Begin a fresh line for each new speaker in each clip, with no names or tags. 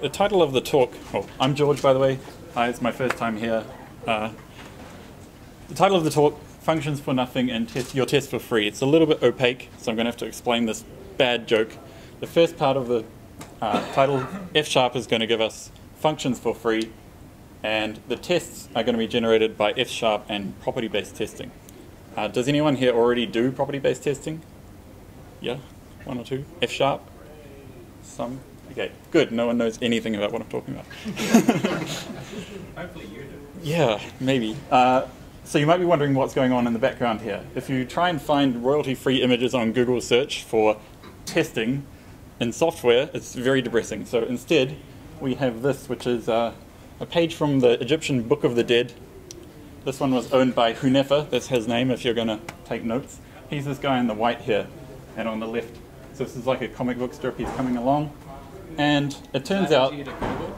the title of the talk, oh, I'm George by the way, Hi, it's my first time here. Uh, the title of the talk, Functions for Nothing and test Your Test for Free. It's a little bit opaque, so I'm going to have to explain this bad joke. The first part of the uh, title, F sharp, is going to give us functions for free, and the tests are going to be generated by F sharp and property-based testing. Uh, does anyone here already do property-based testing? Yeah, one or two. F sharp. Some. Okay, good. No one knows anything about what I'm talking about.
Hopefully you do.
Yeah, maybe. Uh, so you might be wondering what's going on in the background here. If you try and find royalty-free images on Google search for testing in software, it's very depressing. So instead, we have this, which is uh, a page from the Egyptian Book of the Dead. This one was owned by Hunefer. That's his name if you're going to take notes. He's this guy in the white here and on the left. So this is like a comic book strip. He's coming along. And it turns out...
Easier to Google?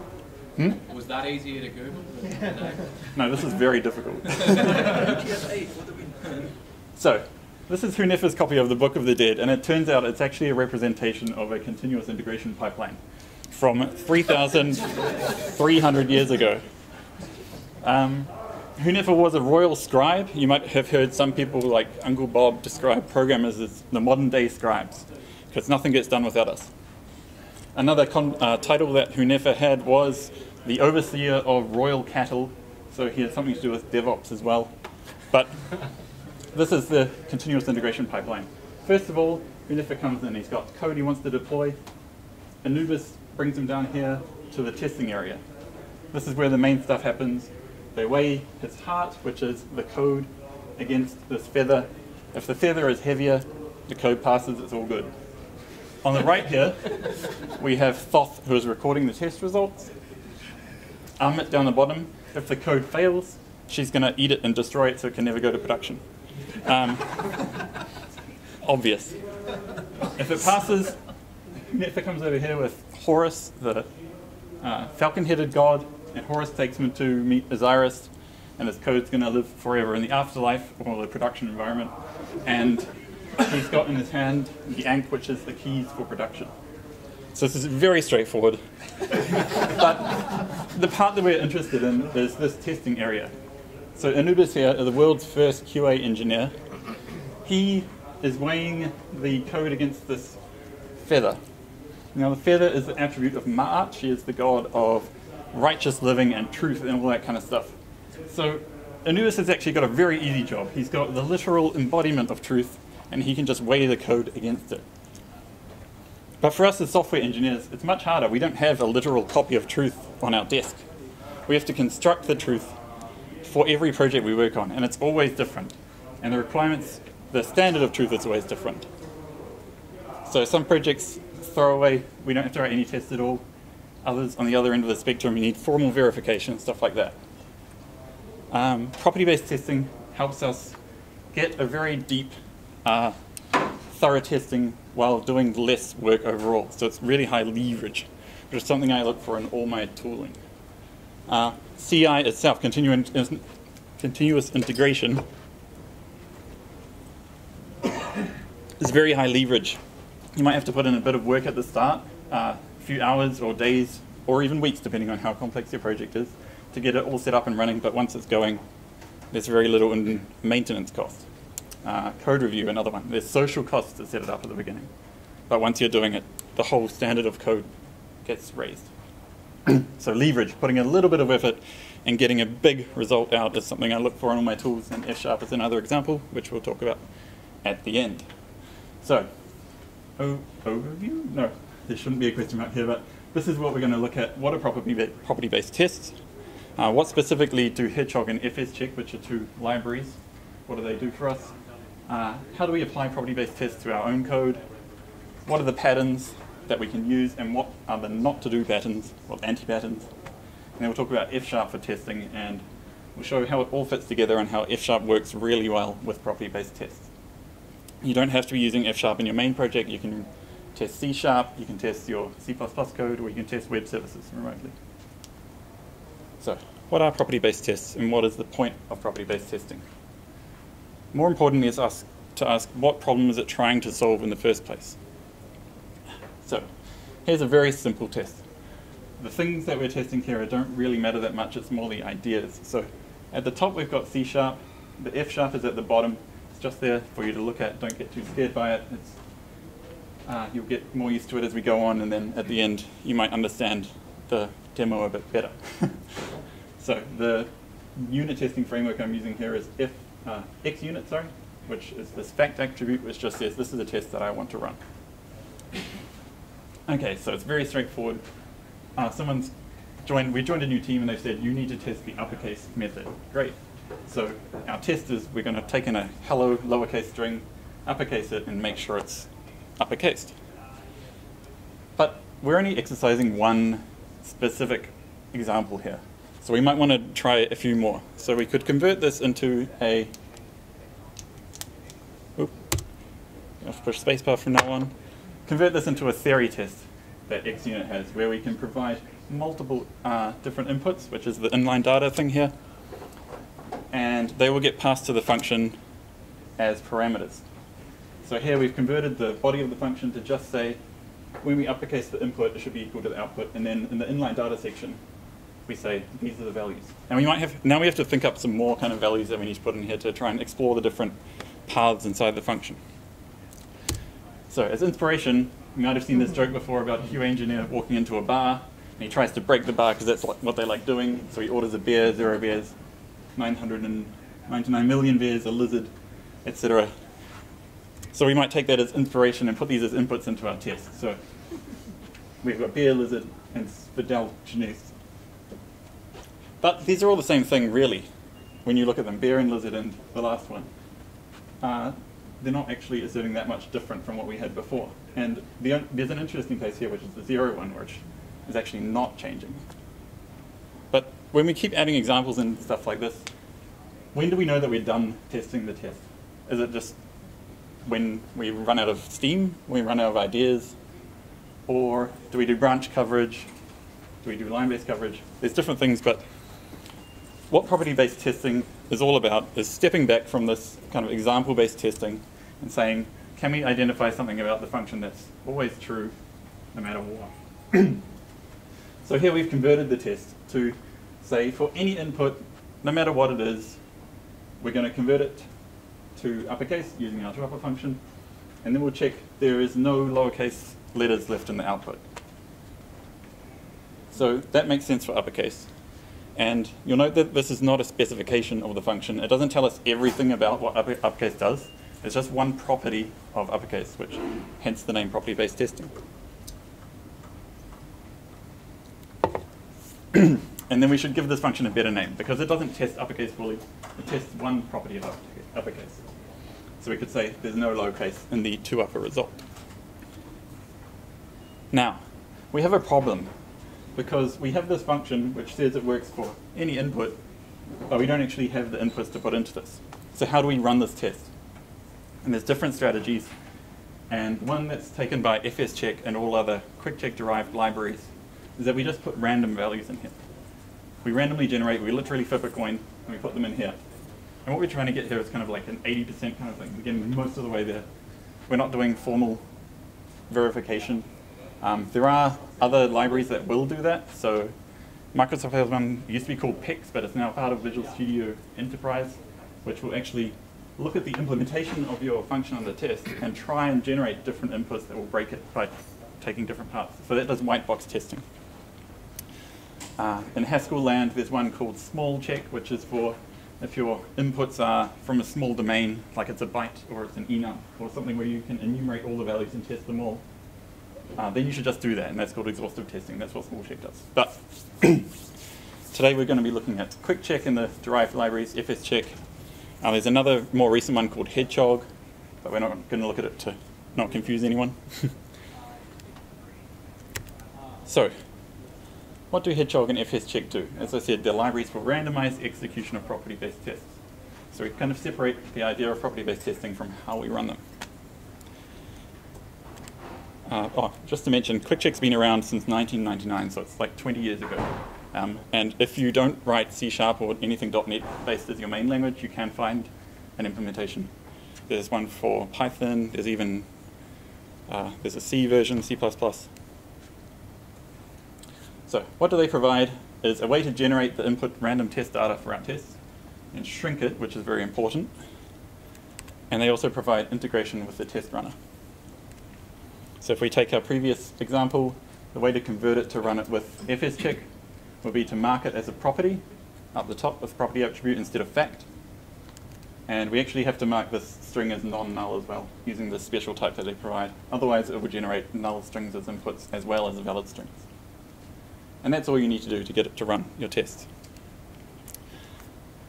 Hmm?
Was that easier to Google? No.
No, this is very difficult. so, this is Hunefer's copy of the Book of the Dead, and it turns out it's actually a representation of a continuous integration pipeline from 3,300 years ago. Um, Hunefer was a royal scribe. You might have heard some people like Uncle Bob describe programmers as the modern day scribes, because nothing gets done without us. Another uh, title that Hunefer had was the overseer of royal cattle, so he had something to do with DevOps as well. But this is the continuous integration pipeline. First of all, Hunefer comes in, he's got code he wants to deploy. Anubis brings him down here to the testing area. This is where the main stuff happens. They weigh his heart, which is the code, against this feather. If the feather is heavier, the code passes, it's all good. On the right here, we have Thoth, who is recording the test results. Ammit down the bottom, if the code fails, she's going to eat it and destroy it so it can never go to production. Um, obvious. If it passes, Nefer comes over here with Horus, the uh, falcon-headed god, and Horus takes him to meet Osiris, and his code's going to live forever in the afterlife or the production environment. And he's got in his hand the Ankh, which is the keys for production. So this is very straightforward. but the part that we're interested in is this testing area. So Anubis here is the world's first QA engineer. He is weighing the code against this feather. Now the feather is the attribute of Ma'at. She is the god of righteous living and truth and all that kind of stuff. So Anubis has actually got a very easy job. He's got the literal embodiment of truth and he can just weigh the code against it. But for us as software engineers, it's much harder. We don't have a literal copy of truth on our desk. We have to construct the truth for every project we work on, and it's always different. And the requirements, the standard of truth is always different. So some projects throw away, we don't have to write any tests at all. Others, on the other end of the spectrum, you need formal verification, and stuff like that. Um, Property-based testing helps us get a very deep uh, thorough testing while doing less work overall. So it's really high leverage, which is something I look for in all my tooling. Uh, CI itself, continuous, continuous integration, is very high leverage. You might have to put in a bit of work at the start, uh, a few hours or days, or even weeks, depending on how complex your project is, to get it all set up and running, but once it's going, there's very little in maintenance cost. Uh, code review, another one. There's social costs to set it up at the beginning. But once you're doing it, the whole standard of code gets raised. so leverage, putting a little bit of effort and getting a big result out is something I look for in all my tools, and F Sharp is another example, which we'll talk about at the end. So, oh, overview? No, there shouldn't be a question mark here, but this is what we're going to look at. What are property-based tests? Uh, what specifically do Hedgehog and FsCheck, which are two libraries? What do they do for us? Uh, how do we apply property-based tests to our own code? What are the patterns that we can use and what are the not to do patterns, or anti-patterns? And then we'll talk about F-sharp for testing and we'll show how it all fits together and how F-sharp works really well with property-based tests. You don't have to be using F-sharp in your main project. You can test C-sharp, you can test your C++ code, or you can test web services remotely. So, what are property-based tests and what is the point of property-based testing? More importantly is ask, to ask what problem is it trying to solve in the first place. So here's a very simple test. the things that we're testing here don't really matter that much, it's more the ideas. So at the top we've got C sharp, the F sharp is at the bottom, it's just there for you to look at, don't get too scared by it. Uh, you'll get more used to it as we go on and then at the end you might understand the demo a bit better. so the unit testing framework I'm using here is F, uh, xUnit, sorry, which is this fact attribute which just says this is a test that I want to run. Okay, so it's very straightforward. Uh, someone's joined, we joined a new team and they said, you need to test the uppercase method. Great. So our test is we're going to take in a hello lowercase string, uppercase it, and make sure it's uppercased. But we're only exercising one specific example here. So we might want to try a few more. So we could convert this into a, oop, I have to push spacebar from now on. Convert this into a theory test that XUnit has, where we can provide multiple uh, different inputs, which is the inline data thing here, and they will get passed to the function as parameters. So here we've converted the body of the function to just say, when we uppercase the input, it should be equal to the output, and then in the inline data section, we say these are the values. And we might have, now we have to think up some more kind of values that we need to put in here to try and explore the different paths inside the function. So as inspiration, you might have seen this joke before about a QA engineer walking into a bar, and he tries to break the bar because that's what they like doing. So he orders a beer, zero beers, 999 million beers, a lizard, etc. So we might take that as inspiration and put these as inputs into our test. So we've got beer, lizard, and Fidel Genes. But these are all the same thing, really, when you look at them, beer and lizard and the last one. Uh, they're not actually asserting that much different from what we had before. And the, there's an interesting case here, which is the zero one, which is actually not changing. But when we keep adding examples and stuff like this, when do we know that we're done testing the test? Is it just when we run out of steam, we run out of ideas, or do we do branch coverage? Do we do line-based coverage? There's different things, but what property-based testing is all about is stepping back from this kind of example-based testing and saying, can we identify something about the function that's always true no matter what? so here we've converted the test to say for any input, no matter what it is, we're going to convert it to uppercase using our upper function, and then we'll check there is no lowercase letters left in the output. So that makes sense for uppercase. And you'll note that this is not a specification of the function. It doesn't tell us everything about what uppercase does. It's just one property of uppercase, which hence the name property-based testing. and then we should give this function a better name because it doesn't test uppercase fully. It tests one property of uppercase. So we could say there's no lowercase in the ToUpper result. Now, we have a problem because we have this function which says it works for any input, but we don't actually have the inputs to put into this. So how do we run this test? And there's different strategies, and one that's taken by fscheck and all other QuickCheck derived libraries is that we just put random values in here. We randomly generate, we literally flip a coin, and we put them in here. And what we're trying to get here is kind of like an 80% kind of thing. We're getting most of the way there. We're not doing formal verification um, there are other libraries that will do that. So Microsoft has one, used to be called Pex, but it's now part of Visual Studio Enterprise, which will actually look at the implementation of your function on the test and try and generate different inputs that will break it by taking different parts. So that does white box testing. Uh, in Haskell land, there's one called SmallCheck, which is for if your inputs are from a small domain, like it's a byte or it's an enum or something where you can enumerate all the values and test them all uh, then you should just do that, and that's called exhaustive testing. That's what SmallCheck does. But today we're going to be looking at QuickCheck in the derived libraries, fscheck. Uh, there's another more recent one called Hedgehog, but we're not going to look at it to not confuse anyone. so, what do Hedgehog and FsCheck do? As I said, they're libraries for randomized execution of property-based tests. So we kind of separate the idea of property-based testing from how we run them. Uh, oh, just to mention, QuickCheck's been around since 1999, so it's like 20 years ago. Um, and if you don't write C Sharp or anything .NET based as your main language, you can find an implementation. There's one for Python. There's even uh, there's a C version, C++. So what do they provide is a way to generate the input random test data for our tests and shrink it, which is very important. And they also provide integration with the test runner. So if we take our previous example, the way to convert it to run it with fscheck would be to mark it as a property up the top with property attribute instead of fact. And we actually have to mark this string as non-null as well, using the special type that they provide. Otherwise, it would generate null strings as inputs as well as valid strings. And that's all you need to do to get it to run your tests.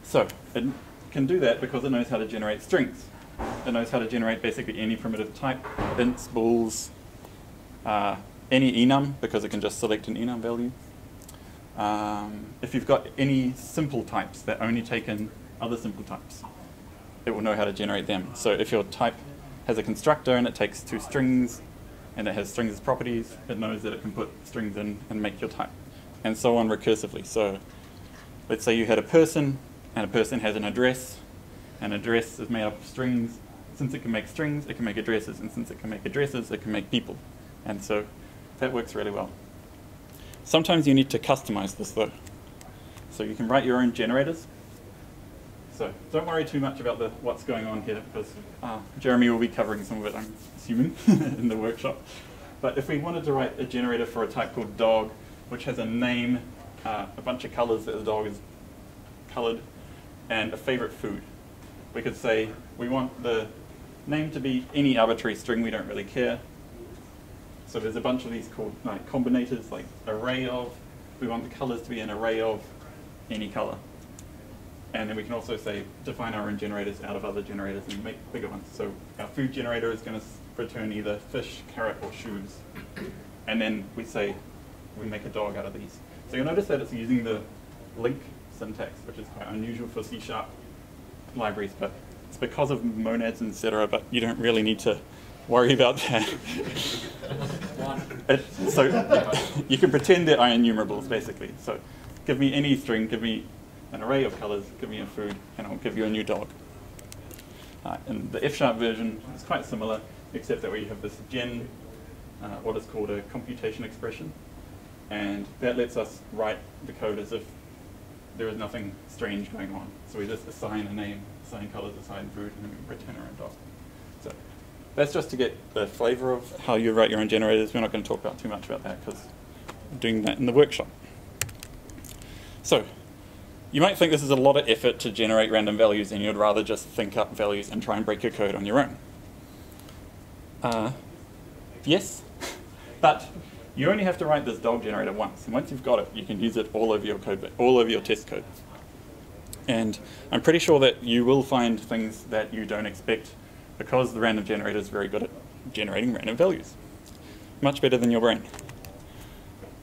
So, it can do that because it knows how to generate strings. It knows how to generate basically any primitive type, ints, bools, uh, any enum, because it can just select an enum value. Um, if you've got any simple types that only take in other simple types, it will know how to generate them. So if your type has a constructor and it takes two strings and it has strings as properties, it knows that it can put strings in and make your type, and so on recursively. So let's say you had a person and a person has an address. An address is made up of strings. Since it can make strings, it can make addresses, and since it can make addresses, it can make people. And so that works really well. Sometimes you need to customize this though. So you can write your own generators. So don't worry too much about the what's going on here because uh, Jeremy will be covering some of it, I'm assuming, in the workshop. But if we wanted to write a generator for a type called dog, which has a name, uh, a bunch of colors that the dog is colored, and a favorite food, we could say we want the name to be any arbitrary string, we don't really care. So there's a bunch of these called like combinators, like array of. We want the colors to be an array of any color. And then we can also say define our own generators out of other generators and make bigger ones. So our food generator is going to return either fish, carrot, or shoes. And then we say we make a dog out of these. So you'll notice that it's using the LINQ syntax, which is quite unusual for C sharp libraries, but it's because of monads, etc. But you don't really need to worry about that. it, so you can pretend that are enumerables, basically. So give me any string, give me an array of colors, give me a food, and I'll give you a new dog. Uh, and the F-sharp version is quite similar, except that we have this gen, uh, what is called a computation expression, and that lets us write the code as if there is nothing strange going on. So we just assign a name, assign colors, assign food, and then we return our dog. That's just to get the flavor of how you write your own generators. We're not going to talk about too much about that because I'm doing that in the workshop. So you might think this is a lot of effort to generate random values and you'd rather just think up values and try and break your code on your own. Uh, yes, but you only have to write this dog generator once. And once you've got it, you can use it all over your code, all over your test code. And I'm pretty sure that you will find things that you don't expect because the random generator is very good at generating random values. Much better than your brain.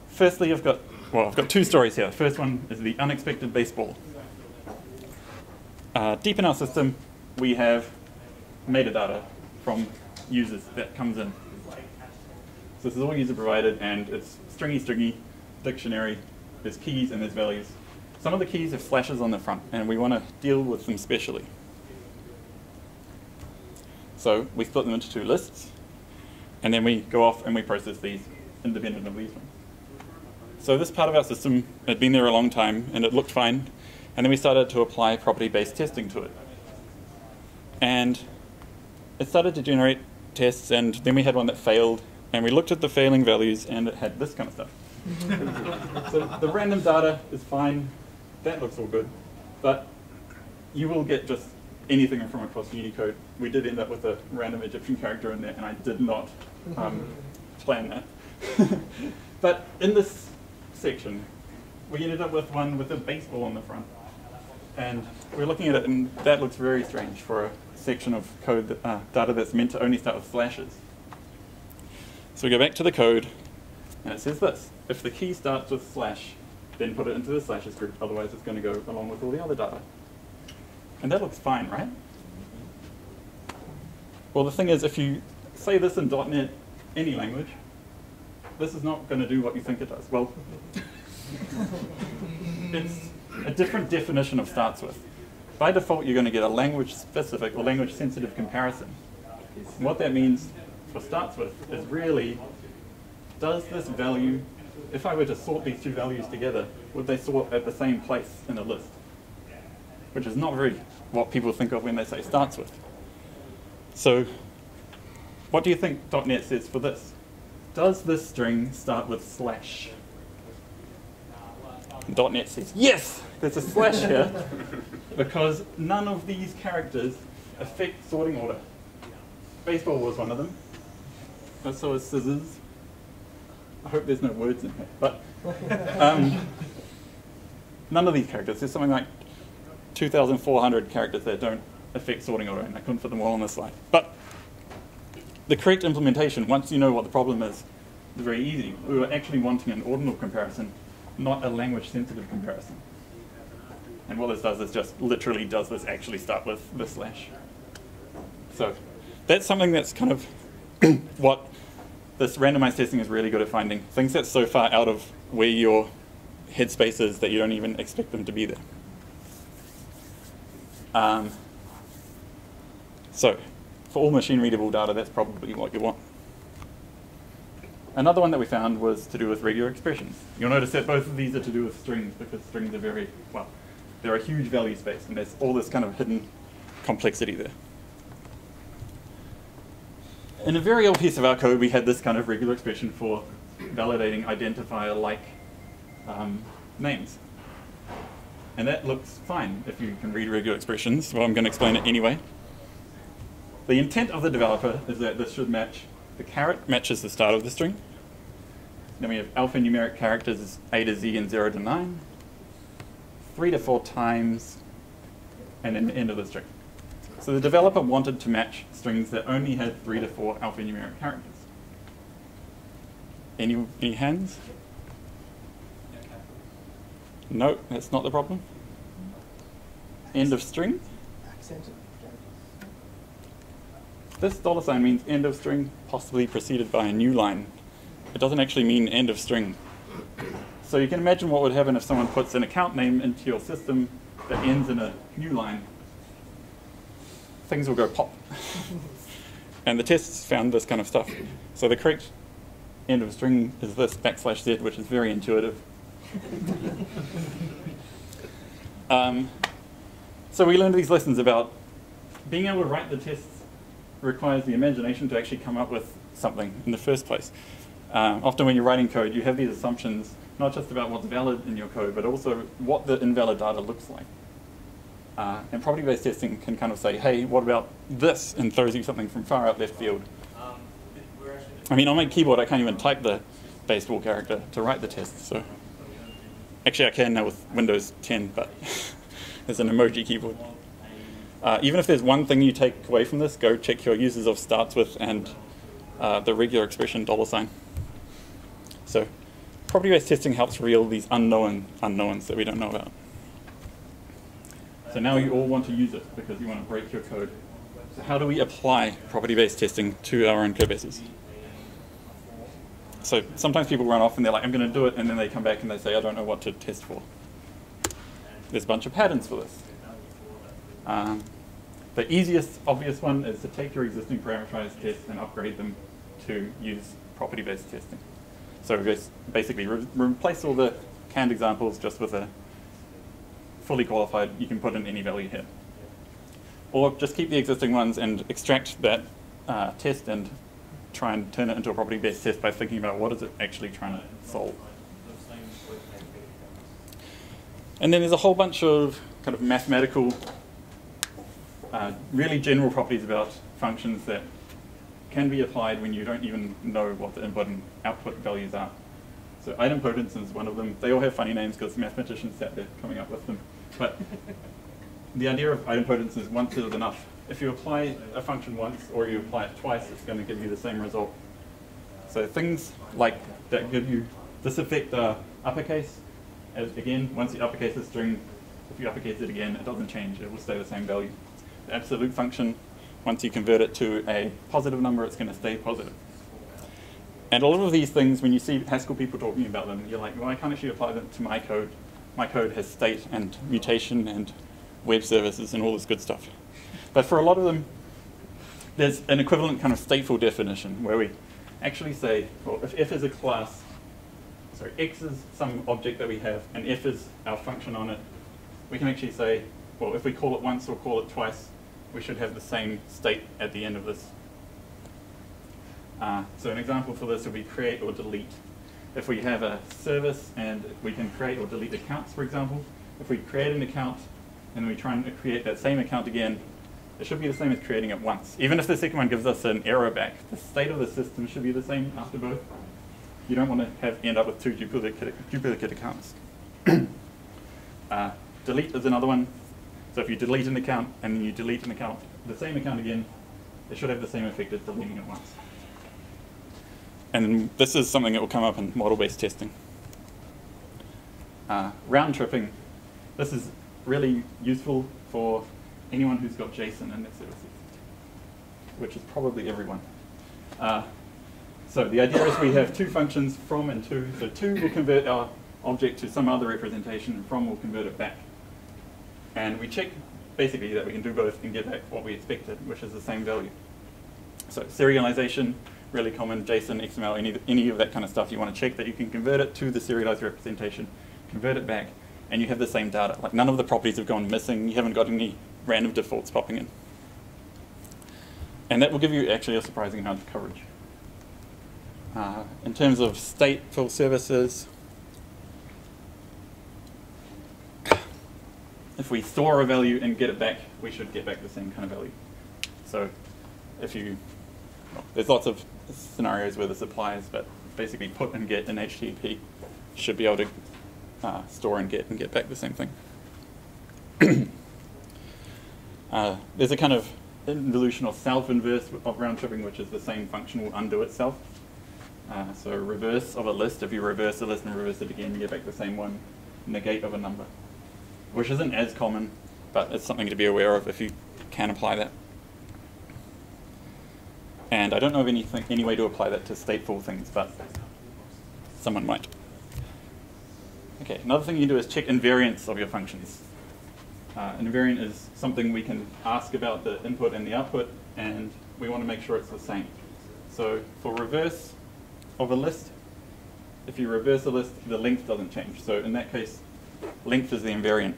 Firstly, I've got, well, I've got two stories here. First one is the unexpected baseball. Uh, deep in our system, we have metadata from users that comes in. So this is all user provided and it's stringy stringy dictionary. There's keys and there's values. Some of the keys have flashes on the front and we want to deal with them specially. So we split them into two lists and then we go off and we process these independent of these ones. So this part of our system had been there a long time and it looked fine and then we started to apply property-based testing to it. And it started to generate tests and then we had one that failed and we looked at the failing values and it had this kind of stuff. so the random data is fine, that looks all good, but you will get just anything from across Unicode. We did end up with a random Egyptian character in there and I did not um, plan that. but in this section, we ended up with one with a baseball on the front. And we're looking at it and that looks very strange for a section of code that, uh, data that's meant to only start with slashes. So we go back to the code, and it says this. If the key starts with slash, then put it into the slashes group, otherwise it's going to go along with all the other data. And that looks fine, right? Well, the thing is, if you say this in .NET, any language, this is not going to do what you think it does. Well, it's a different definition of starts with. By default, you're going to get a language-specific or language-sensitive comparison. What that means for starts with is really, does this value if I were to sort these two values together, would they sort at the same place in a list? Which is not really what people think of when they say starts with. So what do you think .NET says for this? Does this string start with slash? .NET says, yes, there's a slash here, because none of these characters affect sorting order. Baseball was one of them, but so is scissors. I hope there's no words in here, but um, none of these characters. There's something like 2,400 characters there don't affect sorting order, and I couldn't fit them all on this slide. But the correct implementation, once you know what the problem is, is very easy. We were actually wanting an ordinal comparison, not a language-sensitive comparison. And what this does is just literally does this actually start with the slash. So that's something that's kind of what this randomized testing is really good at finding. Things that's so far out of where your headspace is that you don't even expect them to be there. Um, so for all machine readable data, that's probably what you want. Another one that we found was to do with regular expressions. You'll notice that both of these are to do with strings because strings are very, well, they're a huge value space and there's all this kind of hidden complexity there. In a very old piece of our code, we had this kind of regular expression for validating identifier-like um, names. And that looks fine if you can read regular expressions, so I'm going to explain it anyway. The intent of the developer is that this should match, the caret matches the start of the string. Then we have alphanumeric characters A to Z and 0 to 9, 3 to 4 times, and then the end of the string. So the developer wanted to match strings that only had 3 to 4 alphanumeric characters. Any, any hands? No, that's not the problem. End of string? This dollar sign means end of string, possibly preceded by a new line. It doesn't actually mean end of string. So you can imagine what would happen if someone puts an account name into your system that ends in a new line. Things will go pop. and the tests found this kind of stuff. So the correct end of string is this backslash z, which is very intuitive. um, so we learned these lessons about being able to write the tests requires the imagination to actually come up with something in the first place. Um, often when you're writing code, you have these assumptions, not just about what's valid in your code, but also what the invalid data looks like. Uh, and property-based testing can kind of say, hey, what about this, and throws you something from far out left field. I mean, on my keyboard, I can't even type the baseball character to write the test. So actually, I can now with Windows 10, but there's an emoji keyboard. Uh, even if there's one thing you take away from this, go check your uses of starts with and uh, the regular expression dollar sign. So property-based testing helps reveal these unknown unknowns that we don't know about. So now you all want to use it because you want to break your code. So how do we apply property-based testing to our own code bases? So sometimes people run off and they're like, I'm going to do it, and then they come back and they say, I don't know what to test for. There's a bunch of patterns for this. Um, the easiest, obvious one is to take your existing parameterized tests and upgrade them to use property-based testing. So just basically re replace all the canned examples just with a fully qualified, you can put in any value here. Or just keep the existing ones and extract that uh, test and try and turn it into a property-based test by thinking about what is it actually trying to solve. And then there's a whole bunch of kind of mathematical uh, really general properties about functions that can be applied when you don't even know what the input and output values are. So idempotence is one of them. They all have funny names because mathematicians sat there coming up with them. But the idea of idempotence is once is enough. If you apply a function once or you apply it twice, it's going to give you the same result. So things like that give you this effect are uppercase. As again, once you uppercase the string, if you uppercase it again, it doesn't change. It will stay the same value The absolute function, once you convert it to a positive number, it's going to stay positive. And a lot of these things, when you see Haskell people talking about them, you're like, well, I can't actually apply them to my code. My code has state and mutation and web services and all this good stuff. But for a lot of them, there's an equivalent kind of stateful definition where we actually say, well, if f is a class, sorry, x is some object that we have, and f is our function on it. We can actually say, well, if we call it once or call it twice, we should have the same state at the end of this. Uh, so an example for this would be create or delete. If we have a service and we can create or delete accounts, for example, if we create an account and we try and create that same account again, it should be the same as creating it once. Even if the second one gives us an error back, the state of the system should be the same after both. You don't want to have end up with two duplicate, duplicate accounts. uh, delete is another one. So if you delete an account and then you delete an account, the same account again, it should have the same effect as deleting it once. And this is something that will come up in model-based testing. Uh, round tripping. This is really useful for anyone who's got JSON in their services, which is probably everyone. Uh, so the idea is we have two functions, from and to. So to will convert our object to some other representation, and from will convert it back. And we check basically that we can do both and get back what we expected, which is the same value. So serialization, really common, JSON, XML, any, any of that kind of stuff. You want to check that you can convert it to the serialized representation, convert it back, and you have the same data. Like none of the properties have gone missing. You haven't got any random defaults popping in. And that will give you actually a surprising amount of coverage. Uh, in terms of stateful services, if we store a value and get it back, we should get back the same kind of value. So if you, well, there's lots of scenarios where this applies, but basically put and get in HTTP should be able to uh, store and get and get back the same thing. uh, there's a kind of involution or self-inverse of round tripping, which is the same function will undo itself. Uh, so reverse of a list, if you reverse a list and reverse it again, you get back the same one. Negate of a number, which isn't as common, but it's something to be aware of if you can apply that. And I don't know of anything, any way to apply that to stateful things, but someone might. Okay, another thing you can do is check invariance of your functions. Uh, invariant is something we can ask about the input and the output, and we want to make sure it's the same. So for reverse of a list, if you reverse a list, the length doesn't change. So in that case, length is the invariant.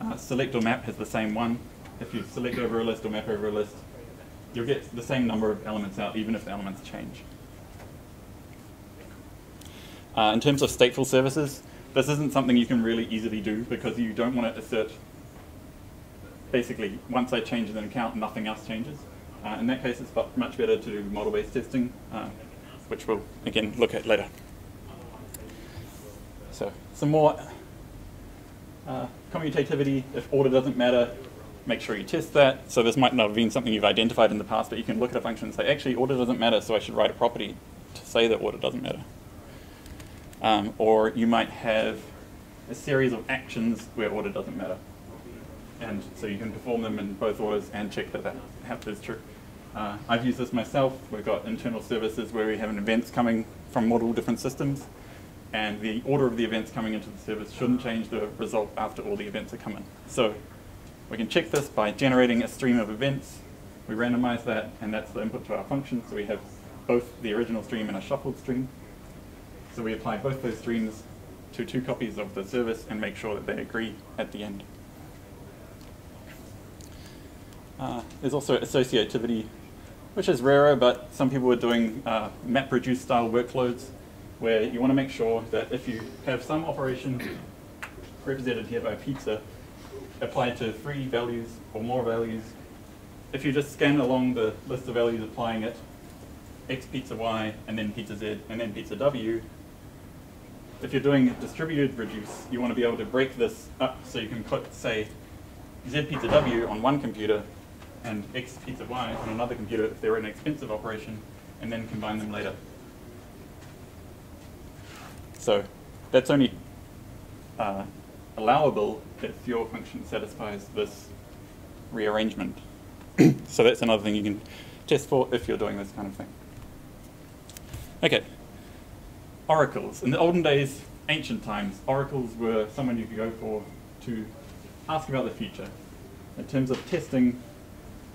Uh, select or map has the same one. If you select over a list or map over a list, you'll get the same number of elements out even if the elements change. Uh, in terms of stateful services, this isn't something you can really easily do because you don't want to assert basically once I change an account, nothing else changes. Uh, in that case, it's much better to do model-based testing, uh, which we'll again look at later. So some more uh, commutativity. If order doesn't matter, make sure you test that. So this might not have been something you've identified in the past, but you can look at a function and say, actually, order doesn't matter, so I should write a property to say that order doesn't matter. Um, or you might have a series of actions where order doesn't matter. And so you can perform them in both orders and check that that is true. Uh, I've used this myself. We've got internal services where we have events coming from multiple different systems. And the order of the events coming into the service shouldn't change the result after all the events are coming. So we can check this by generating a stream of events. We randomize that, and that's the input to our function. So we have both the original stream and a shuffled stream. So we apply both those streams to two copies of the service and make sure that they agree at the end. Uh, there's also associativity, which is rarer, but some people are doing uh, MapReduce style workloads where you want to make sure that if you have some operation represented here by pizza applied to three values or more values, if you just scan along the list of values applying it, x pizza y, and then pizza z, and then pizza w, if you're doing distributed reduce, you want to be able to break this up so you can put, say, Z pizza W on one computer and X pizza Y on another computer if they're an expensive operation, and then combine them later. So that's only uh, allowable if your function satisfies this rearrangement. so that's another thing you can test for if you're doing this kind of thing. Okay oracles. In the olden days, ancient times, oracles were someone you could go for to ask about the future. In terms of testing,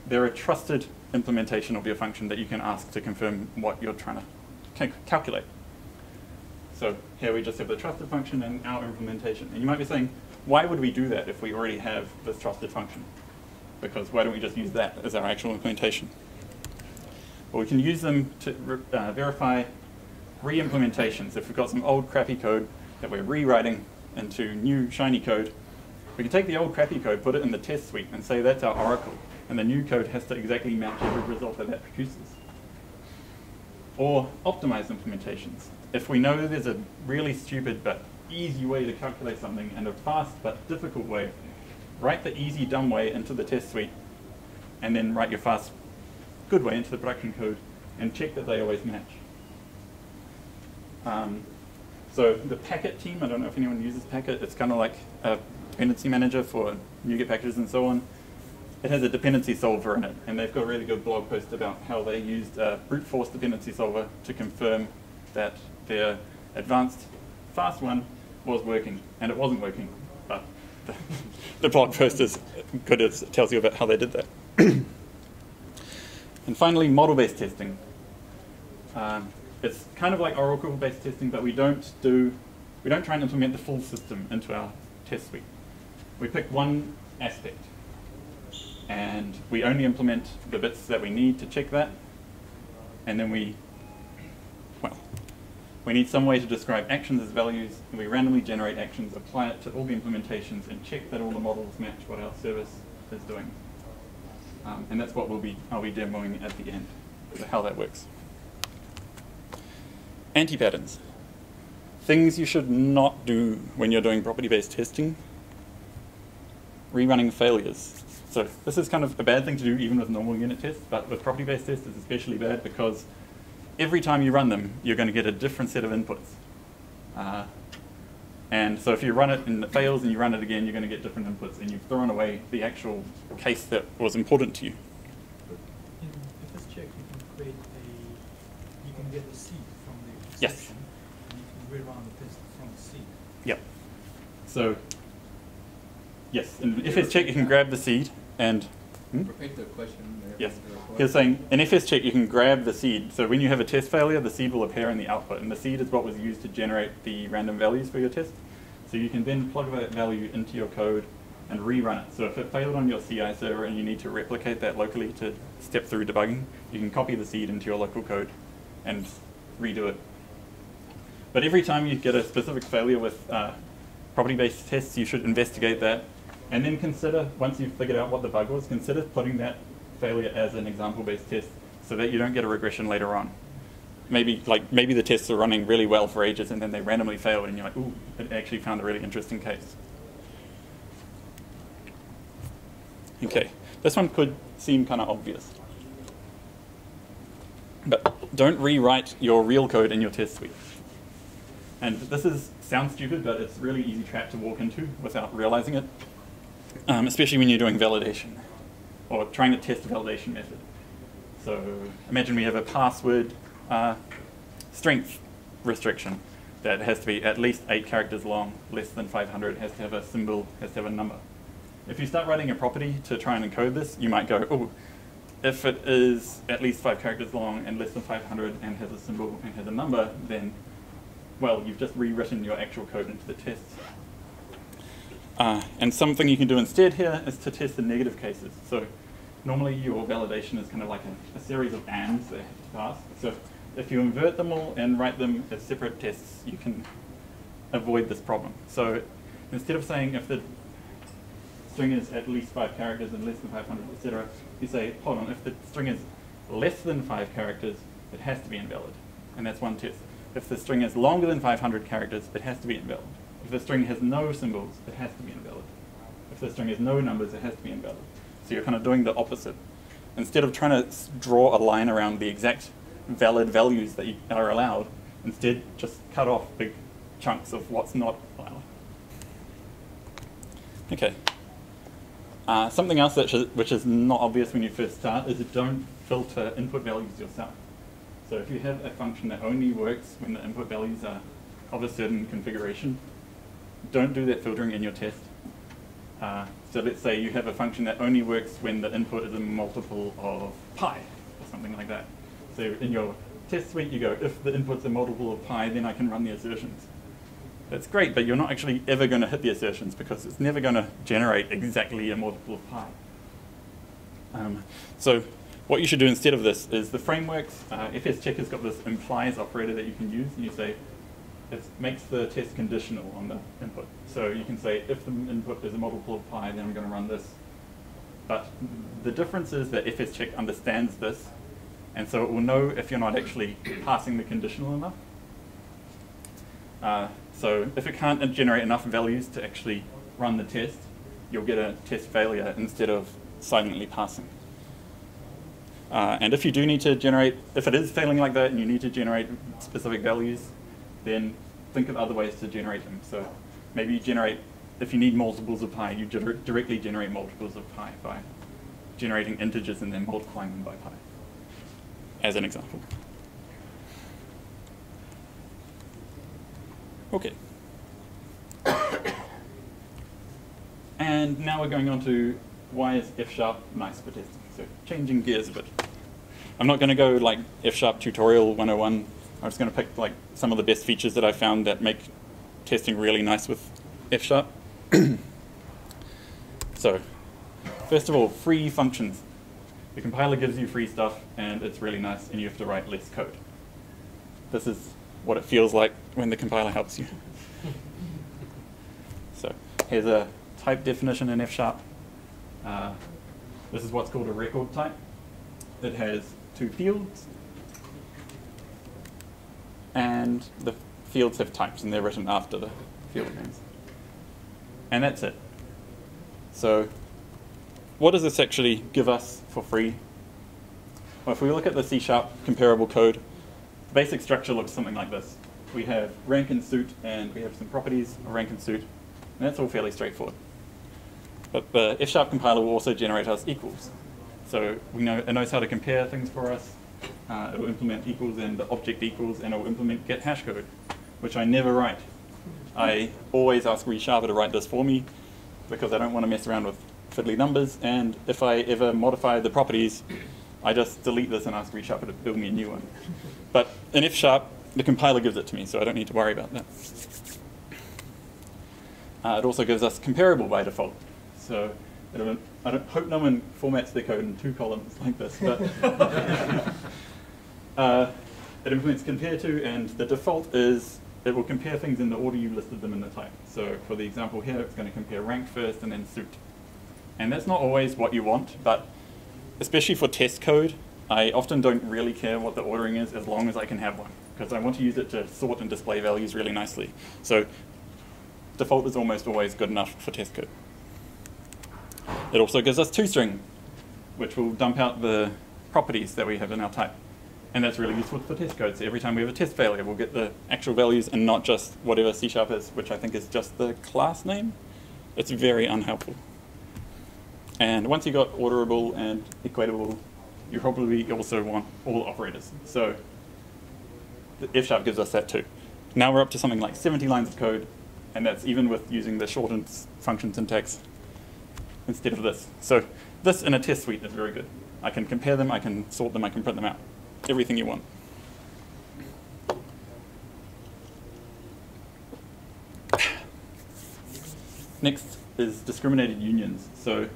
they're a trusted implementation of your function that you can ask to confirm what you're trying to calculate. So here we just have the trusted function and our implementation. And you might be saying, why would we do that if we already have this trusted function? Because why don't we just use that as our actual implementation? Well, we can use them to uh, verify re-implementations. If we've got some old crappy code that we're rewriting into new shiny code, we can take the old crappy code, put it in the test suite, and say that's our oracle. And the new code has to exactly match every result that that produces. Or optimize implementations. If we know there's a really stupid but easy way to calculate something and a fast but difficult way, write the easy dumb way into the test suite and then write your fast good way into the production code and check that they always match. Um, so the Paket team, I don't know if anyone uses Paket, it's kind of like a dependency manager for NuGet packages and so on. It has a dependency solver in it, and they've got a really good blog post about how they used a brute force dependency solver to confirm that their advanced fast one was working, and it wasn't working, but the, the blog post is good, it tells you about how they did that. and finally, model-based testing. Um, it's kind of like Oracle-based testing, but we don't do, we don't try and implement the full system into our test suite. We pick one aspect, and we only implement the bits that we need to check that, and then we, well, we need some way to describe actions as values, and we randomly generate actions, apply it to all the implementations, and check that all the models match what our service is doing. Um, and that's what we'll be, I'll be demoing at the end, how that works. Anti-patterns. Things you should not do when you're doing property-based testing. Rerunning failures. So this is kind of a bad thing to do even with normal unit tests, but with property-based tests it's especially bad because every time you run them, you're going to get a different set of inputs. Uh, and so if you run it and it fails and you run it again, you're going to get different inputs and you've thrown away the actual case that was important to you.
In FS check, you can create a, you can get the seed from the
Yes.
and you can rerun the test from the seed.
Yep. So, yes, in FsCheck you can grab the seed and, hmm?
Repeat the question.
yes,
the report.
he was saying in FsCheck you can grab the seed. So when you have a test failure, the seed will appear in the output, and the seed is what was used to generate the random values for your test. So you can then plug that value into your code and rerun it. So if it failed on your CI server and you need to replicate that locally to step through debugging, you can copy the seed into your local code and redo it. But every time you get a specific failure with uh, property-based tests, you should investigate that and then consider, once you've figured out what the bug was, consider putting that failure as an example-based test so that you don't get a regression later on. Maybe like maybe the tests are running really well for ages and then they randomly fail and you're like, ooh, it actually found a really interesting case. Okay, this one could seem kind of obvious. But don't rewrite your real code in your test suite. And this is sounds stupid, but it's really easy trap to walk into without realizing it, um, especially when you're doing validation or trying to test a validation method. So imagine we have a password uh, strength restriction that has to be at least eight characters long, less than 500, has to have a symbol, has to have a number. If you start writing a property to try and encode this, you might go, oh, if it is at least five characters long and less than 500 and has a symbol and has a number, then, well, you've just rewritten your actual code into the tests. Uh, and something you can do instead here is to test the negative cases. So normally your validation is kind of like a, a series of ands that have to pass. So if you invert them all and write them as separate tests, you can avoid this problem. So instead of saying if the string is at least five characters and less than 500, etc., you say, hold on, if the string is less than five characters, it has to be invalid. And that's one test. If the string is longer than 500 characters, it has to be invalid. If the string has no symbols, it has to be invalid. If the string has no numbers, it has to be invalid. So you're kind of doing the opposite. Instead of trying to draw a line around the exact valid values that are allowed, instead just cut off big chunks of what's not allowed. Okay. Uh, something else that which is not obvious when you first start is don't filter input values yourself. So if you have a function that only works when the input values are of a certain configuration, don't do that filtering in your test. Uh, so let's say you have a function that only works when the input is a multiple of pi, or something like that. So in your test suite, you go, if the input's a multiple of pi, then I can run the assertions. That's great, but you're not actually ever going to hit the assertions because it's never going to generate exactly a multiple of pi. Um, so what you should do instead of this is the frameworks, uh, fscheck has got this implies operator that you can use, and you say, it makes the test conditional on the input. So you can say, if the input is a multiple of pi, then I'm going to run this. But the difference is that FsCheck understands this, and so it will know if you're not actually passing the conditional enough. Uh, so if it can't generate enough values to actually run the test, you'll get a test failure instead of silently passing. Uh, and if you do need to generate, if it is failing like that and you need to generate specific values, then think of other ways to generate them. So maybe you generate, if you need multiples of pi, you directly generate multiples of pi by generating integers and then multiplying them by pi, as an example. Okay. and now we're going on to why is F sharp nice for testing? So changing gears a bit. I'm not going to go like F sharp tutorial 101. I'm just going to pick like some of the best features that I found that make testing really nice with F sharp. so first of all, free functions. The compiler gives you free stuff and it's really nice and you have to write less code. This is what it feels like when the compiler helps you. so here's a type definition in F sharp. Uh, this is what's called a record type. It has two fields, and the fields have types, and they're written after the field names. And that's it. So what does this actually give us for free? Well, if we look at the C-sharp comparable code, the basic structure looks something like this. We have rank and suit, and we have some properties of rank and suit, and that's all fairly straightforward. But the F-sharp compiler will also generate us equals. So we know it knows how to compare things for us. Uh, it will implement equals and the object equals, and it will implement get hash code, which I never write. I always ask ReSharper to write this for me because I don't want to mess around with fiddly numbers. And if I ever modify the properties, I just delete this and ask ReSharper to build me a new one. But in F sharp, the compiler gives it to me, so I don't need to worry about that. Uh, it also gives us comparable by default. So I don't, I don't hope no one formats their code in two columns like this, but uh, it implements compare to, and the default is it will compare things in the order you listed them in the type. So for the example here, it's going to compare rank first and then suit. And that's not always what you want, but especially for test code, I often don't really care what the ordering is as long as I can have one, because I want to use it to sort and display values really nicely. So default is almost always good enough for test code. It also gives us toString, which will dump out the properties that we have in our type. And that's really useful for test code. So every time we have a test failure, we'll get the actual values and not just whatever C Sharp is, which I think is just the class name. It's very unhelpful. And once you've got orderable and equatable, you probably also want all operators. So the F Sharp gives us that too. Now we're up to something like 70 lines of code, and that's even with using the shortened function syntax instead of this. So this in a test suite is very good. I can compare them, I can sort them, I can print them out. Everything you want. Next is discriminated unions. So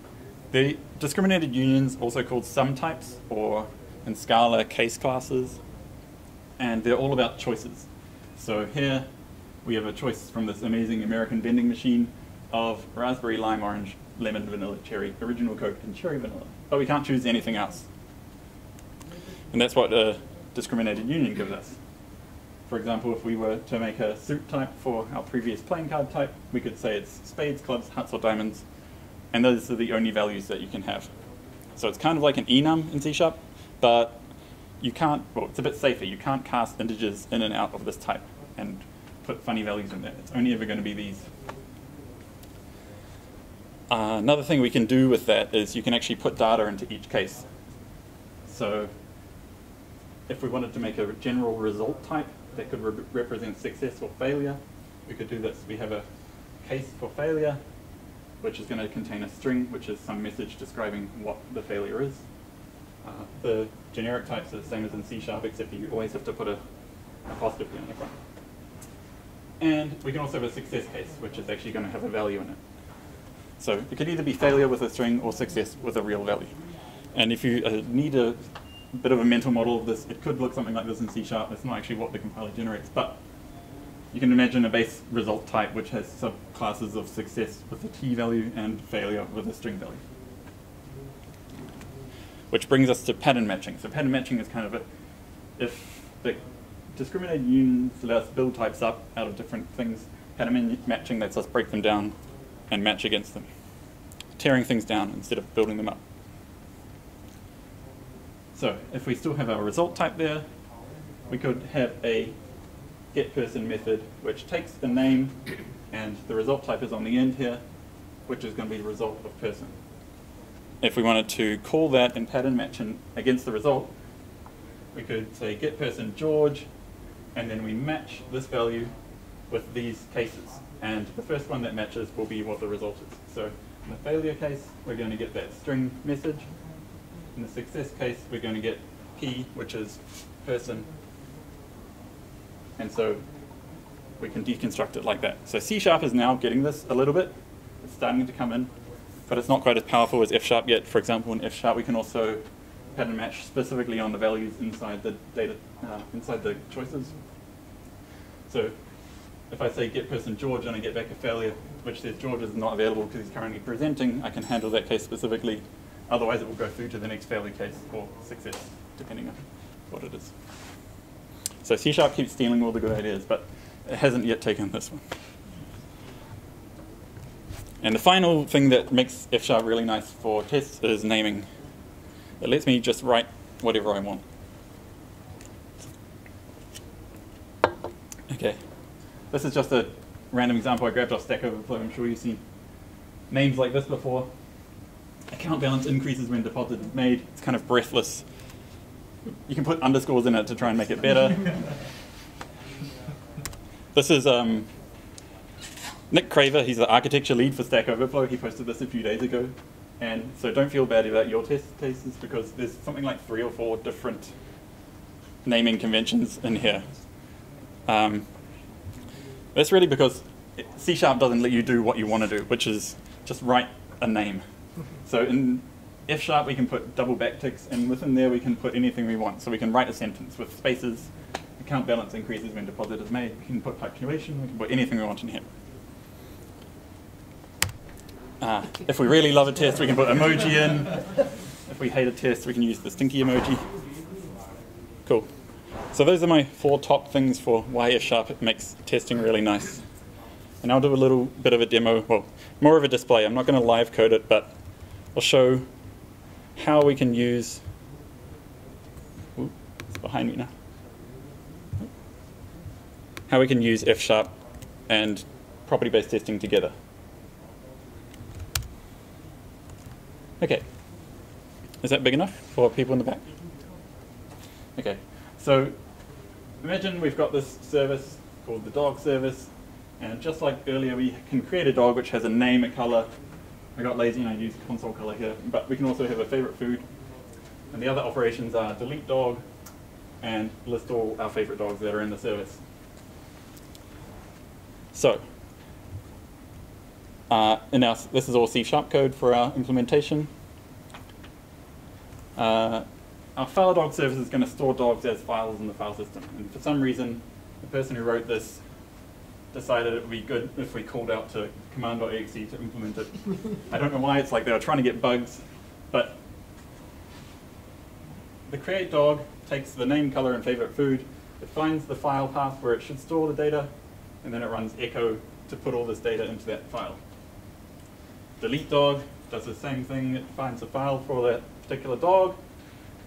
the discriminated unions, also called sum types, or in Scala, case classes, and they're all about choices. So here we have a choice from this amazing American vending machine of raspberry, lime, orange, lemon, vanilla, cherry, original Coke, and cherry vanilla. But we can't choose anything else. And that's what a discriminated union gives us. For example, if we were to make a suit type for our previous playing card type, we could say it's spades, clubs, hearts, or diamonds, and those are the only values that you can have. So it's kind of like an enum in C Sharp, but you can't, well, it's a bit safer. You can't cast integers in and out of this type and put funny values in there. It's only ever going to be these uh, another thing we can do with that is you can actually put data into each case. So if we wanted to make a general result type that could re represent success or failure, we could do this. We have a case for failure, which is going to contain a string, which is some message describing what the failure is. Uh, the generic types are the same as in C Sharp, except you always have to put a apostrophe in the front. And we can also have a success case, which is actually going to have a value in it. So it could either be failure with a string or success with a real value. And if you uh, need a bit of a mental model of this, it could look something like this in C Sharp. It's not actually what the compiler generates, but you can imagine a base result type which has subclasses of success with a t value and failure with a string value. Which brings us to pattern matching. So pattern matching is kind of a, if the discriminated unions let us build types up out of different things, pattern matching lets us break them down and match against them, tearing things down instead of building them up. So if we still have our result type there, we could have a getPerson method which takes a name and the result type is on the end here, which is going to be the result of person. If we wanted to call that in pattern matching against the result, we could say getPerson George, and then we match this value with these cases. And the first one that matches will be what the result is. So in the failure case, we're going to get that string message. In the success case, we're going to get P, which is person. And so we can deconstruct it like that. So C sharp is now getting this a little bit. It's starting to come in, but it's not quite as powerful as F sharp yet. For example, in F sharp, we can also pattern match specifically on the values inside the data, uh, inside the choices. So if I say get person George and I get back a failure which says George is not available because he's currently presenting, I can handle that case specifically. Otherwise, it will go through to the next failure case or success, depending on what it is. So C Sharp keeps stealing all the good ideas, but it hasn't yet taken this one. And the final thing that makes F Sharp really nice for tests is naming. It lets me just write whatever I want. Okay. This is just a random example I grabbed off Stack Overflow. I'm sure you've seen names like this before. Account balance increases when deposit is made. It's kind of breathless. You can put underscores in it to try and make it better. this is um, Nick Craver. He's the architecture lead for Stack Overflow. He posted this a few days ago. And so don't feel bad about your test cases because there's something like three or four different naming conventions in here. Um, that's really because C Sharp doesn't let you do what you want to do, which is just write a name. So in F Sharp we can put double backticks, and within there we can put anything we want. So we can write a sentence with spaces, account balance increases when deposit is made, we can put punctuation, we can put anything we want in here. Uh, if we really love a test, we can put emoji in. If we hate a test, we can use the stinky emoji. Cool. So those are my four top things for why F Sharp makes testing really nice. And I'll do a little bit of a demo, well, more of a display. I'm not going to live code it, but I'll show how we can use, ooh, it's behind me now, how we can use F Sharp and property-based testing together. Okay, is that big enough for people in the back? Okay, so imagine we've got this service called the dog service, and just like earlier, we can create a dog which has a name, a color. I got lazy and I used console color here, but we can also have a favorite food. And the other operations are delete dog and list all our favorite dogs that are in the service. So, uh, in our, this is all C-sharp code for our implementation. Uh, our file dog service is going to store dogs as files in the file system. And for some reason, the person who wrote this decided it would be good if we called out to command.exe to implement it. I don't know why, it's like they were trying to get bugs, but the create dog takes the name, color, and favorite food, it finds the file path where it should store the data, and then it runs echo to put all this data into that file. Delete dog does the same thing, it finds a file for that particular dog,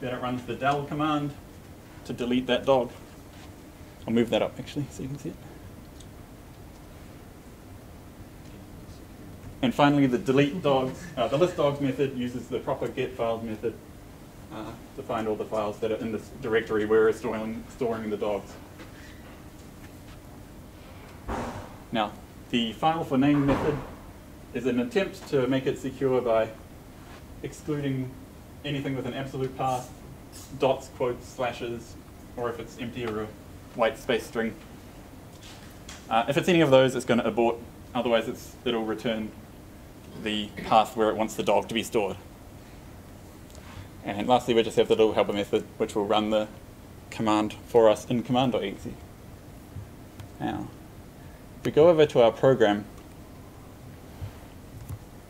then it runs the del command to delete that dog. I'll move that up actually so you can see it. And finally, the delete dogs, uh, the list dogs method uses the proper get files method uh, to find all the files that are in this directory where we're storing, storing the dogs. Now, the file for name method is an attempt to make it secure by excluding anything with an absolute path, dots, quotes, slashes, or if it's empty or a white space string. Uh, if it's any of those, it's going to abort. Otherwise, it's, it'll return the path where it wants the dog to be stored. And lastly, we just have the little helper method, which will run the command for us in command.exe. Now, if we go over to our program,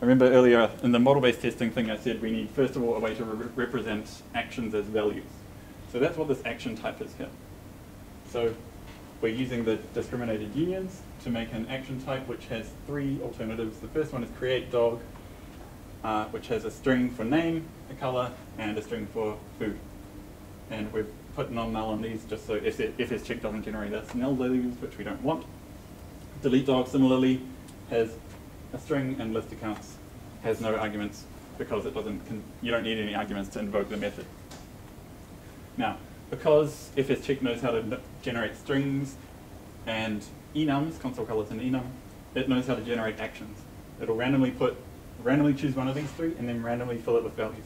remember earlier in the model-based testing thing I said we need, first of all, a way to re represent actions as values. So that's what this action type is here. So we're using the discriminated unions to make an action type which has three alternatives. The first one is create dog, uh, which has a string for name, a color, and a string for food. And we've put non-null on these just so if, if FsCheck doesn't generate us null values, which we don't want. Delete dog similarly has a string and list accounts has no arguments because it doesn't, you don't need any arguments to invoke the method. Now, because FsCheck knows how to generate strings and enums, console colors and enum, it knows how to generate actions. It'll randomly put, randomly choose one of these three and then randomly fill it with values.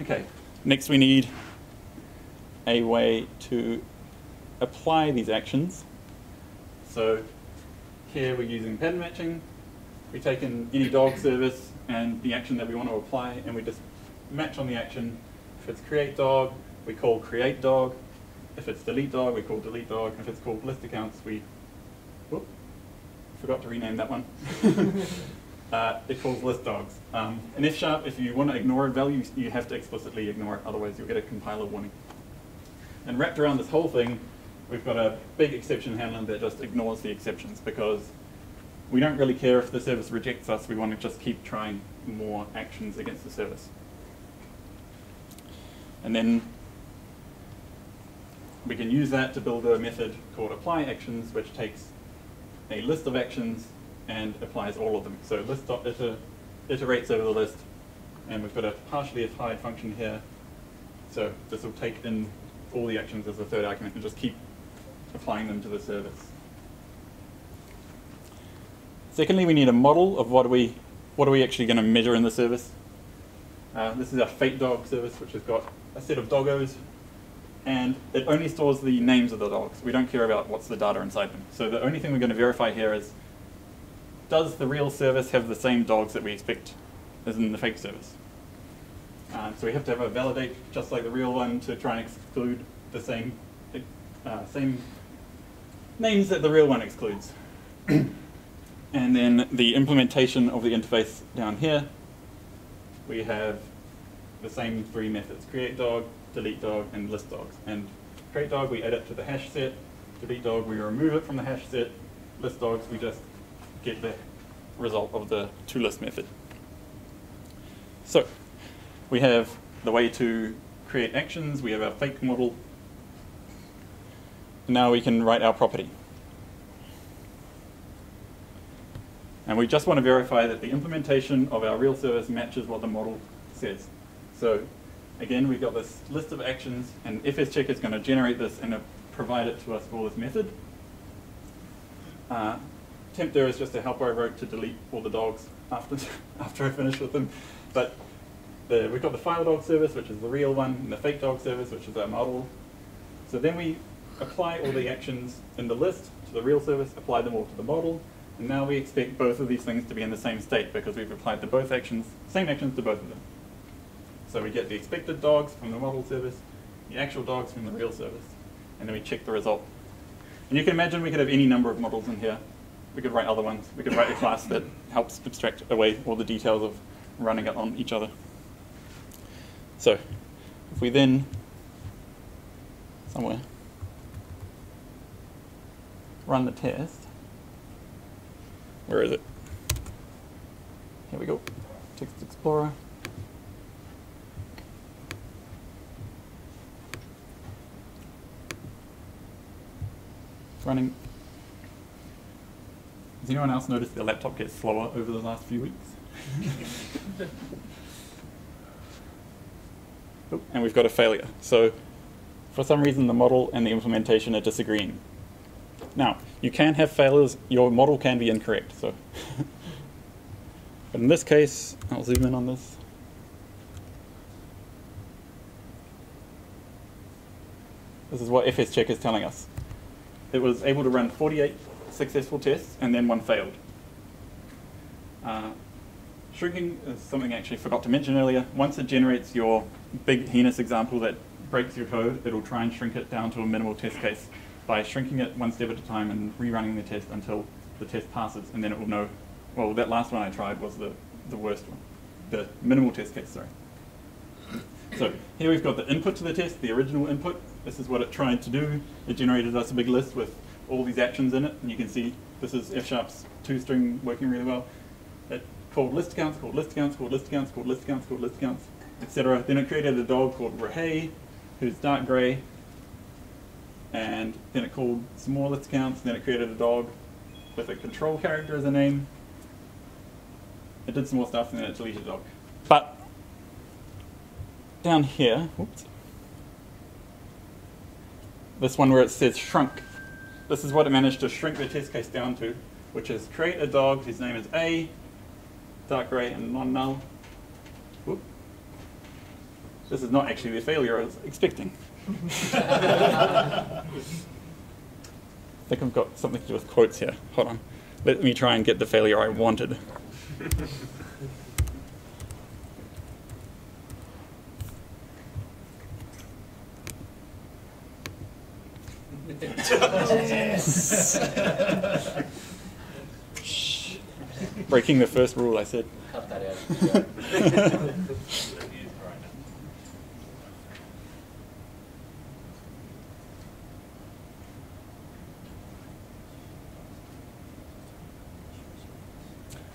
Okay, next we need a way to apply these actions. So here we're using pattern matching. We take in any dog service and the action that we want to apply and we just match on the action. If it's create dog, we call create dog. If it's delete dog, we call delete dog. If it's called list accounts, we, whoop, forgot to rename that one. uh, it calls list dogs. Um, in F sharp, if you want to ignore a value, you have to explicitly ignore it, otherwise you'll get a compiler warning. And wrapped around this whole thing we've got a big exception handler that just ignores the exceptions because we don't really care if the service rejects us, we want to just keep trying more actions against the service. And then we can use that to build a method called apply actions, which takes a list of actions and applies all of them. So list iter iterates over the list, and we've got a partially applied function here. So this will take in all the actions as a third argument and just keep applying them to the service. Secondly, we need a model of what we, what are we actually going to measure in the service. Uh, this is our fake dog service, which has got a set of doggos, and it only stores the names of the dogs. We don't care about what's the data inside them. So the only thing we're going to verify here is, does the real service have the same dogs that we expect as in the fake service? Um, so we have to have a validate, just like the real one, to try and exclude the same, uh, same names that the real one excludes. and then the implementation of the interface down here, we have the same three methods, create dog, delete dog, and list dogs. And create dog, we add it to the hash set. Delete dog, we remove it from the hash set. List dogs, we just get the result of the to list method. So we have the way to create actions, we have our fake model, now we can write our property. And we just want to verify that the implementation of our real service matches what the model says. So again, we've got this list of actions, and FsCheck is going to generate this and provide it to us for this method. Uh, temp there is just a helper I wrote to delete all the dogs after, after I finish with them. But the, we've got the file dog service, which is the real one, and the fake dog service, which is our model. So then we apply all the actions in the list to the real service, apply them all to the model, and now we expect both of these things to be in the same state because we've applied the both actions, same actions to both of them. So we get the expected dogs from the model service, the actual dogs from the real service, and then we check the result. And you can imagine we could have any number of models in here. We could write other ones. We could write a class that helps abstract away all the details of running it on each other. So if we then, somewhere, run the test. Where is it? Here we go. Test Explorer. running. Has anyone else noticed their laptop gets slower over the last few weeks? oh, and we've got a failure. So for some reason, the model and the implementation are disagreeing. Now, you can have failures. Your model can be incorrect. So, But in this case, I'll zoom in on this. This is what FsCheck is telling us. It was able to run 48 successful tests and then one failed. Uh, shrinking is something I actually forgot to mention earlier. Once it generates your big heinous example that breaks your code, it'll try and shrink it down to a minimal test case by shrinking it one step at a time and rerunning the test until the test passes, and then it will know, well, that last one I tried was the, the worst one, the minimal test case, sorry. So here we've got the input to the test, the original input. This is what it tried to do. It generated us a big list with all these actions in it, and you can see this is F Sharp's two string working really well. It called list counts, called list counts, called list counts, called list counts, called list counts, etc. Then it created a dog called Rahay, who's dark gray, and then it called some more list counts, then it created a dog with a control character as a name. It did some more stuff, and then it deleted the dog. But down here, whoops, this one where it says shrunk, this is what it managed to shrink the test case down to, which is create a dog whose name is A, dark gray and non-null. Whoop. This is not actually the failure I was expecting. I think I've got something to do with quotes here. Hold on. Let me try and get the failure I wanted. Breaking the first rule, I said.
Cut that out.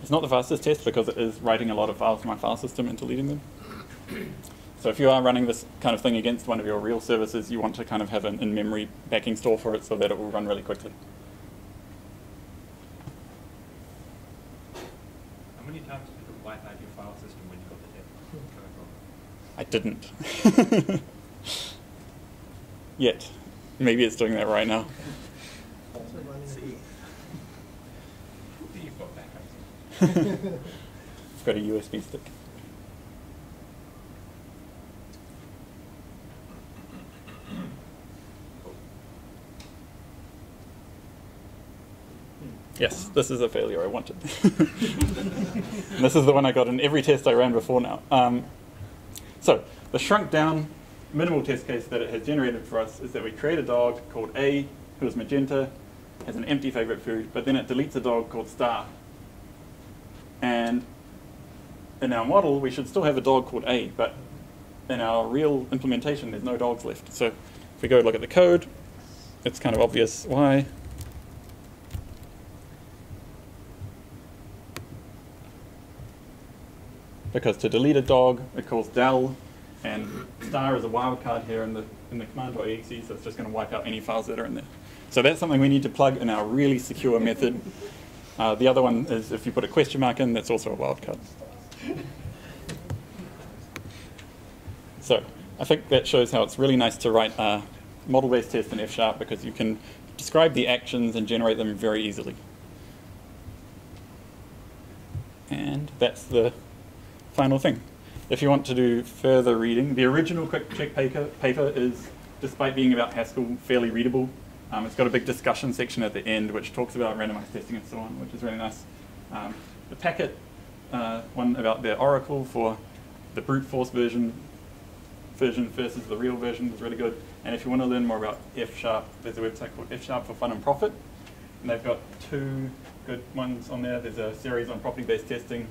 It's not the fastest test because it is writing a lot of files to my file system and deleting them. So if you are running this kind of thing against one of your real services, you want to kind of have an in-memory backing store for it so that it will run really quickly.
How many times did you wipe out your file system when you got the wrong?
I didn't. Yet. Maybe it's doing that right now.
Also running a
You've got backups.
I've got a USB stick. Yes, this is a failure I wanted. this is the one I got in every test I ran before now. Um, so, the shrunk down minimal test case that it has generated for us is that we create a dog called A, who is magenta, has an empty favorite food, but then it deletes a dog called Star. And in our model, we should still have a dog called A, but in our real implementation, there's no dogs left. So if we go look at the code, it's kind of obvious why. Because to delete a dog, it calls del, and star is a wildcard here in the in the command.exe, so it's just going to wipe out any files that are in there. So that's something we need to plug in our really secure method. Uh, the other one is if you put a question mark in, that's also a wildcard. So I think that shows how it's really nice to write a model-based test in F Sharp because you can describe the actions and generate them very easily. And that's the final thing. If you want to do further reading, the original QuickCheck paper, paper is, despite being about Haskell, fairly readable. Um, it's got a big discussion section at the end which talks about randomized testing and so on, which is really nice. Um, the packet uh, one about the Oracle for the brute force version version versus the real version is really good. And if you want to learn more about F Sharp, there's a website called F Sharp for Fun and Profit. And they've got two good ones on there. There's a series on property-based testing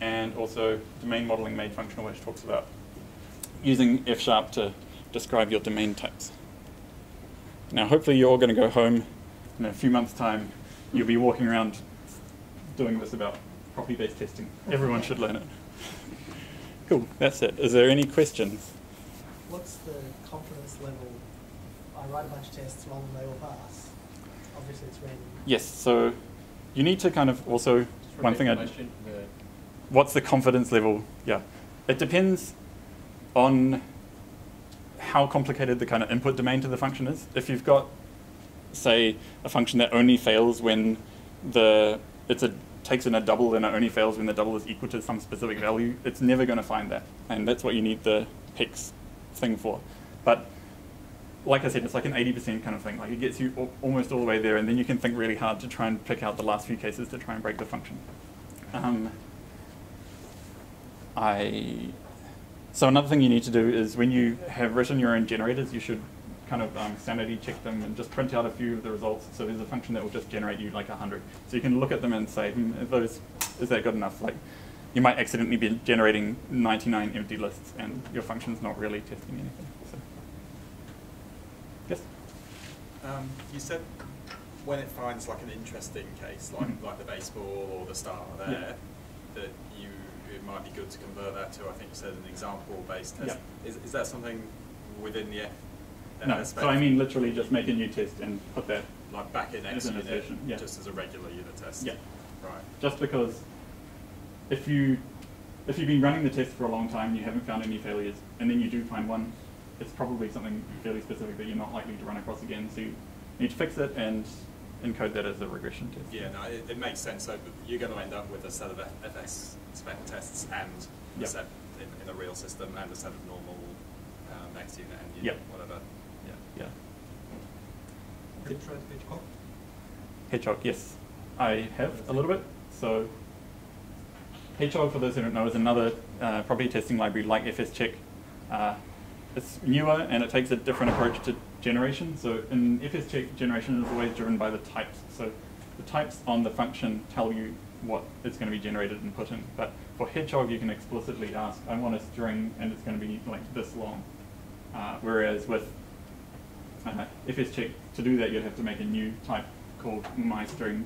and also domain modeling made functional, which talks about using F Sharp to describe your domain types. Now, hopefully you're all going to go home in a few months' time. You'll be walking around doing this about property-based testing. Everyone should learn it. Cool, that's it. Is there any questions?
What's the confidence level? I write a bunch of tests, roll them, they all pass. Obviously, it's random.
Yes, so you need to kind of also, one thing I,
question, the-
what's the confidence level? Yeah, it depends on how complicated the kind of input domain to the function is. If you've got, say, a function that only fails when the it's a takes in a double and it only fails when the double is equal to some specific value, it's never going to find that, and that's what you need the Pex thing for. But like I said, it's like an 80% kind of thing. Like it gets you al- almost all the way there, and then you can think really hard to try and pick out the last few cases to try and break the function. Um, I so another thing you need to do is when you have written your own generators, you should kind of um, sanity check them and just print out a few of the results. So there's a function that will just generate you like 100. So you can look at them and say, hmm, those, is that good enough? Like you might accidentally be generating 99 empty lists and your function's not really testing anything. So. Yes?
Um, you said when it finds like an interesting case, like
Mhm.
like the baseball or the star there,
Yeah.
that it might be good to convert that to. I think you said an example-based test.
Yeah.
Is, is that something within the F?
No, so I mean literally just make a new test and put that
like back in X
as an
unit,
assertion, yeah.
just as a regular unit test.
Yeah.
Right.
just because if you if you've been running the test for a long time and you haven't found any failures and then you do find one, it's probably something fairly specific that you're not likely to run across again. So you need to fix it and encode that as a regression test.
Yeah, no, it, it makes sense. So you're going to end up with a set of F- FS spec tests and a set in, in a real system and a set of normal um, xUnit and
Yep.
whatever. Yeah.
Yeah.
Have you tried Hitchcock?
Hedgehog, yes. I have a little bit. So Hedgehog, for those who don't know, is another uh, property testing library like FsCheck. Uh, it's newer and it takes a different approach to generation. So in FsCheck, generation is always driven by the types. So the types on the function tell you what is going to be generated and put in. But for Hedgehog, you can explicitly ask, I want a string and it's going to be like this long. Uh, whereas with uh, FsCheck, to do that, you'd have to make a new type called myString,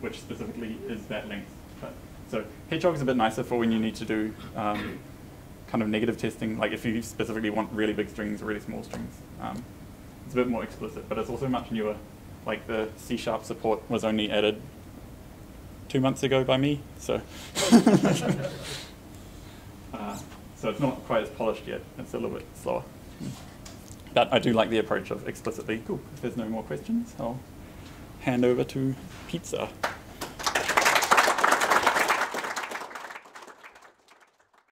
which specifically is that length. But, so Hedgehog is a bit nicer for when you need to do um, kind of negative testing, like if you specifically want really big strings or really small strings. Um, it's a bit more explicit, but it's also much newer. Like the C sharp support was only added two months ago by me, so. uh, so it's not quite as polished yet. It's a little bit slower. But I do like the approach of explicitly. Cool. If there's no more questions, I'll hand over to pizza.